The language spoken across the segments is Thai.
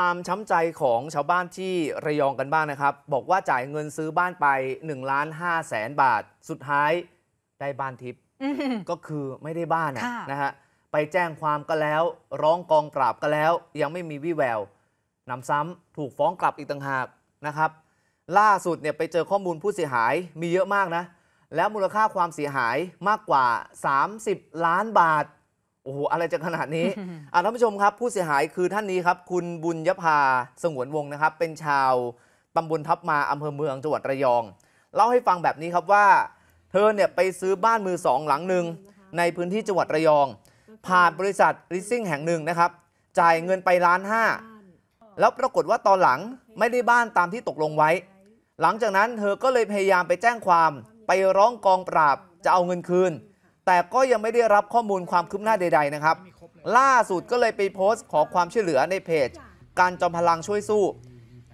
ความช้ำใจของชาวบ้านที่ระยองกันบ้างนะครับ บอกว่าจ่ายเงินซื้อบ้านไป1ล้าน5แสนบาท สุดท้ายได้บ้านทิพย์อืมก็คือไม่ได้บ้านนะค่ะนะฮะไปแจ้งความก็แล้ว ร้องกองปราบก็แล้ว ยังไม่มีวี่แววนำซ้ำถูกฟ้องกลับอีกต่างหากนะครับ ล่าสุดเนี่ยไปเจอข้อมูลผู้เสียหายมีเยอะมากนะ แล้วมูลค่าความเสียหายมากกว่า 30 ล้านบาท โอ้โหอะไรจะขนาดนี้ อะท่านผู้ชมครับ ผู้เสียหายคือท่านนี้ครับ คุณบุญยภาสงวนวงศ์นะครับ เป็นชาวตำบลทับมาอำเภอเมืองจังหวัดระยอง เล่าให้ฟังแบบนี้ครับว่า เธอเนี่ยไปซื้อบ้านมือสองหลังหนึ่งในพื้นที่จังหวัดระยอง ผ่านบริษัทลิสซิ่งแห่งหนึ่งนะครับ จ่ายเงินไปล้านห้าแล้วปรากฏว่าตอนหลังไม่ได้บ้านตามที่ตกลงไว้ หลังจากนั้นเธอก็เลยพยายามไปแจ้งความไปร้องกองปราบจะเอาเงินคืน แต่ก็ยังไม่ได้รับข้อมูลความคืบหน้าใด ๆนะครับ ล่าสุดก็เลยไปโพสต์ขอความช่วยเหลือในเพจ การจอมพลังช่วยสู้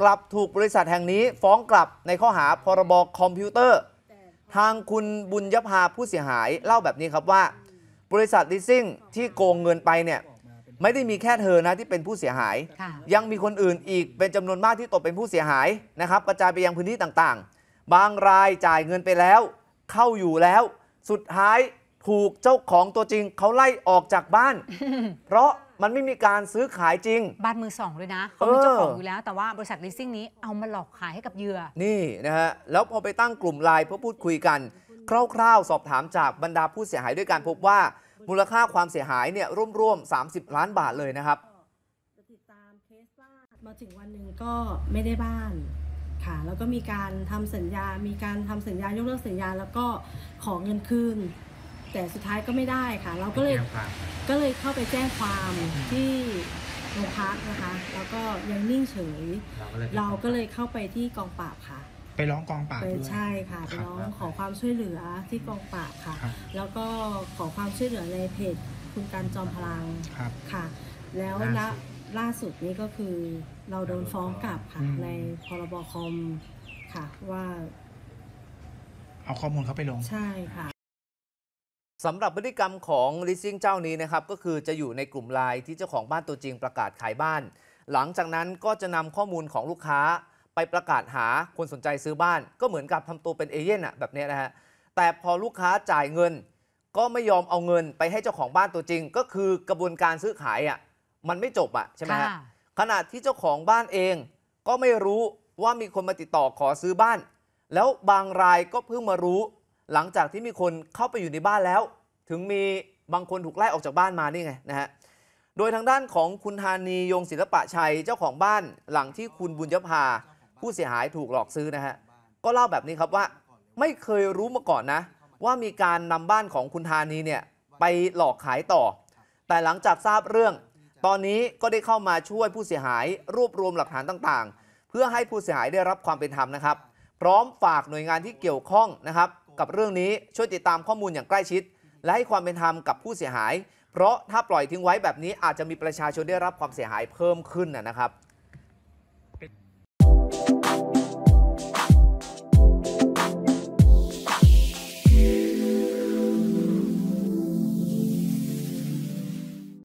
กลับถูกบริษัทแห่งนี้ฟ้องกลับในข้อหาพรบคอมพิวเตอร์ ทางคุณบุญยภาผู้เสียหายเล่าแบบนี้ครับว่า บริษัทลิสซิ่งที่โกงเงินไปเนี่ยไม่ได้มีแค่เธอนะที่เป็นผู้เสียหายค่ะยังมีคนอื่นอีกเป็นจำนวนมากที่ตกเป็นผู้เสียหายนะครับกระจายไปยังพื้นที่ต่างๆ บางรายจ่ายเงินไปแล้ว เข้าอยู่แล้ว สุดท้าย ถูกเจ้าของตัวจริงเขาไล่ออกจากบ้าน เพราะมันไม่มีการซื้อขายจริง บ้านมือสองด้วยนะเขาเป็นเจ้าของเออออยู่แล้ว แต่ว่าบริษัทลิสซิ่งนี้เอามาหลอกขายให้กับเหยื่อ นี่นะฮะ แล้วพอไปตั้งกลุ่มไลน์เพื่อพูดคุยกัน คร่าวๆ สอบถามจากบรรดาผู้เสียหายด้วยกันพบว่ามูลค่าความเสียหายเนี่ยร่วมๆ 30 ล้านบาทเลยนะครับจะติดตามเคสว่ามาถึงวันหนึ่งก็ไม่ได้บ้านค่ะ แล้วก็มีการทำสัญญา มีการทำสัญญายกเลิกสัญญา แล้วก็ขอเงินคืน แต่สุดท้ายก็ไม่ได้ค่ะ เราก็เลยก็เลยเข้าไปแจ้งความที่โรงพักนะคะ แล้วก็ยังนิ่งเฉย เราก็เลยเข้าไปที่กองปราบค่ะ ไปร้องกองปราบไปด้วยใช่ค่ะไปครับร้องขอความช่วยเหลือที่กองปราบค่ะครับแล้วก็ขอความช่วยเหลือในเพจคุณการจอมพลังครับค่ะ แล้วล่าล่าสุดล่าสุดนี้ก็คือเราโดนฟ้องกลับค่ะอืมในพรบคอมค่ะว่า เอาข้อมูลเขาไปลงใช่ค่ะ สำหรับพฤติกรรมของลิสซิ่งเจ้านี้นะครับก็คือจะอยู่ในกลุ่มไลน์ที่เจ้าของบ้านตัวจริงประกาศขายบ้าน หลังจากนั้นก็จะนำข้อมูลของลูกค้า ไปประกาศหาคนสนใจซื้อบ้าน ก็เหมือนกับทำตัวเป็นเอเย่นอะแบบเนี้ยนะฮะแต่พอลูกค้าจ่ายเงิน ก็ไม่ยอมเอาเงินไปให้เจ้าของบ้านตัวจริง ก็คือกระบวนการซื้อขายอะมันไม่จบอะใช่ไหมฮะค่ะขณะที่เจ้าของบ้านเองก็ไม่รู้ว่ามีคนมาติดต่อขอซื้อบ้าน แล้วบางรายก็เพิ่งมารู้ หลังจากที่มีคนเข้าไปอยู่ในบ้านแล้ว ถึงมีบางคนถูกไล่ออกจากบ้านมานี่ไงนะฮะโดยทางด้านของคุณธานียงศิลปะชัยเจ้าของบ้านหลังที่คุณบุญยภา ผู้เสียหายถูกหลอกซื้อนะฮะก็เล่าแบบนี้ครับว่าไม่เคยรู้มาก่อนนะ ว่ามีการนำบ้านของคุณธานีเนี่ยไปหลอกขายต่อ แต่หลังจากทราบเรื่อง ตอนนี้ก็ได้เข้ามาช่วยผู้เสียหายรวบรวมหลักฐานต่างๆ เพื่อให้ผู้เสียหายได้รับความเป็นธรรมนะครับ พร้อมฝากหน่วยงานที่เกี่ยวข้องนะครับ กับเรื่องนี้ช่วยติดตามข้อมูลอย่างใกล้ชิด และให้ความเป็นธรรมกับผู้เสียหาย เพราะถ้าปล่อยทิ้งไว้แบบนี้อาจจะมีประชาชนได้รับความเสียหายเพิ่มขึ้นนะครับ